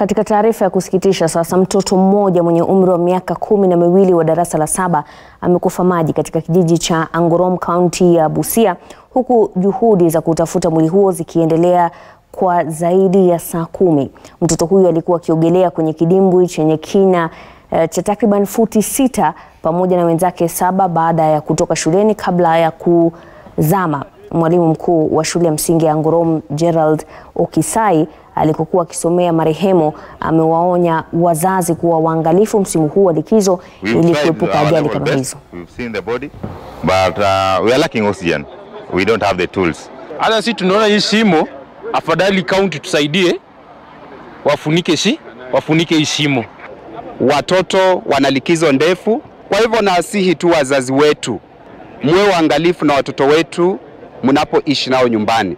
Katika taarifa ya kusikitisha sasa, mtoto mmoja mwenye umri wa miaka kumi na miwili wa darasa la saba amekufa maji katika kijiji cha Angorom, kaunti ya Busia, huku juhudi za kutafuta mwili huo zikiendelea kwa zaidi ya saa kumi. Mtoto huyo alikuwa akiogelea kwenye kidimbwi chenye kina eh, cha takriban futi sita pamoja na wenzake saba baada ya kutoka shuleni kabla ya kuzama. Mwalimu mkuu wa shule ya msingi ya Ngorom Gerald Okisai alikokuwa akisomea marehemu amewaonya wazazi kuwa waangalifu msimu huu wa likizo ili kuepuka ajali kama hizo. We've seen the body, but uh, we are lacking oxygen. We don't have the tools. Hata si tunaona hii shimo, afadhali kaunti tusaidie, wafunike shi wafunike hii shimo. Watoto wana likizo ndefu, kwa hivyo nawasihi tu wazazi wetu, muwe waangalifu na watoto wetu mnapoishi nao nyumbani.